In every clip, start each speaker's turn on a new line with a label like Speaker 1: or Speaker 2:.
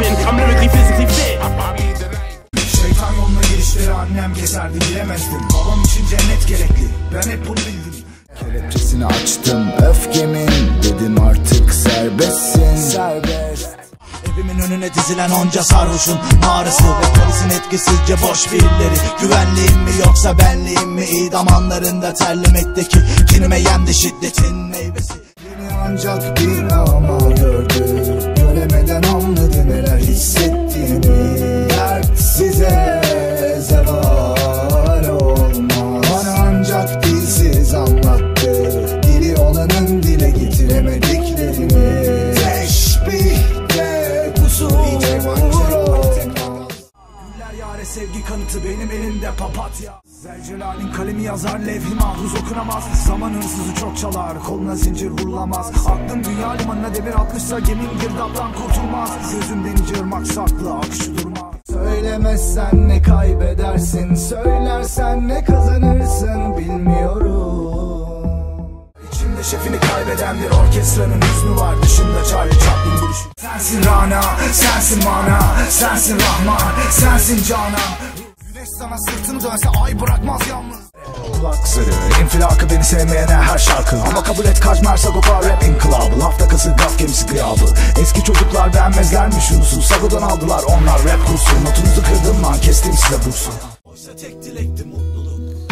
Speaker 1: Mean, I'm lyrically, physically fit.
Speaker 2: Şeytan yoluna girişleri annem keserdi bilemezdim. Babam için cennet gerekli. Ben hep bunu bildim.
Speaker 3: Kelepçesini açtım öfkemin. Dedim artık serbestsin. Serbest.
Speaker 4: Evimin önüne dizilen onca sarhoşun mağarası Ve polisin etkisizce boş fiilleri Güvenliğim mi yoksa benliğim mi? İdam anlarında terlemekteki Kinime yendi şiddetin meyvesi.
Speaker 3: Beni ancak bir ama gördü Göremeden anladı neler hissettiğimi
Speaker 2: sevgi kanıtı benim elimde papatya. Zelcelal'in kalemi yazar levhi mahfuz okunamaz. Zaman hırsızı çok çalar koluna zincir vurulamaz. Aklım dünya limanına demir atmışsa gemin girdaptan kurtulmaz. Gözümden ince ırmak saklı akışı durmaz.
Speaker 3: Söylemezsen ne kaybedersin Söylersen ne kazanırsın bilmiyorum.
Speaker 2: İçimde şefini kaybeden bir orkestranın hüznü var Dışında sensin Mana Sensin Rahman, sensin Canan. Güneş sana sırtını dönse ay bırakmaz yalnız. Kulak zarı, infilakı beni sevmeyene her şarkı. Ama kabul et Kajmer Sagopa rap inkılabı. Lafta kası gaz gemisi gıyabı. Eski çocuklar beğenmezler mi şunusu Sago'dan aldılar onlar rap kursu. Notunuzu kırdım lan kestim size bursu
Speaker 4: Oysa tek dilekti mutluluk.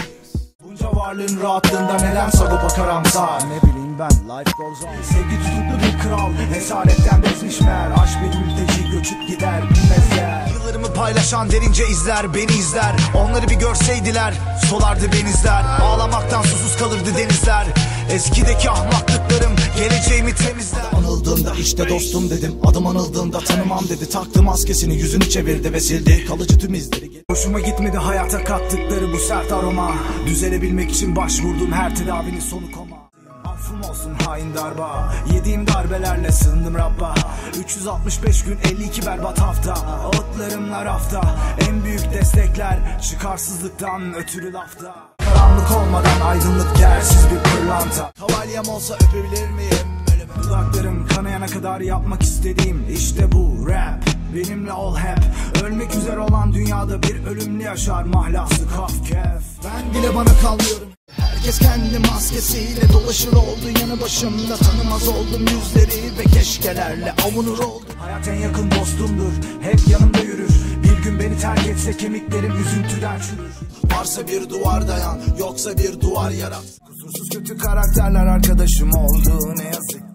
Speaker 2: Bunca varlığın rahatlığında neden Sagopa karamsar Ne bileyim ben life goes on. Sevgi tutuklu bir kral Esaretten bezmiş meğer. Aşk bir mülteci göçüp gider bilmezler
Speaker 4: Yıllarımı paylaşan derince izler beni izler. Onları bir görseydiler solardı benizler. Ağlamaktan susuz kalırdı denizler. Eskideki ahmaklıklarım geleceğimi temizler. Anıldığında işte dostum dedim Adım anıldığında tanımam dedi. Taktı maskesini yüzünü çevirdi ve sildi. Kalıcı tüm izleri
Speaker 2: Hoşuma gitmedi hayata kattıkları bu sert aroma. Düzelebilmek için başvurdum her tedavinin sonu koma. Affım olsun hain darba. Yediğim darbelerle sığındım Rabba. 365 gün 52 berbat hafta. Ağıtlarımla rafta. En büyük destekler Çıkarsızlıktan ötürü lafta. Karanlık olmadan aydınlık yersiz bir pırlanta.
Speaker 4: Kavalyem olsa öpebilir miyim?
Speaker 2: Dudaklarım kanayana kadar yapmak istediğim işte bu rap Benimle ol hep. Ölmek üzere olan dünyada bir ölümlü yaşar mahlası kaf kef. Ben bile bana kalıyorum
Speaker 4: Herkes kendi maskesiyle dolaşır oldu yanı başımda. Tanımaz oldum yüzleri ve keşkelerle avunur oldum.
Speaker 2: Hayat en yakın dostumdur. Hep yanımda yürür. Bir gün beni terk etse kemiklerim üzüntüden çürür.
Speaker 4: Varsa bir duvar dayan yoksa bir duvar yarat.
Speaker 2: Kusursuz kötü karakterler arkadaşım oldu ne yazık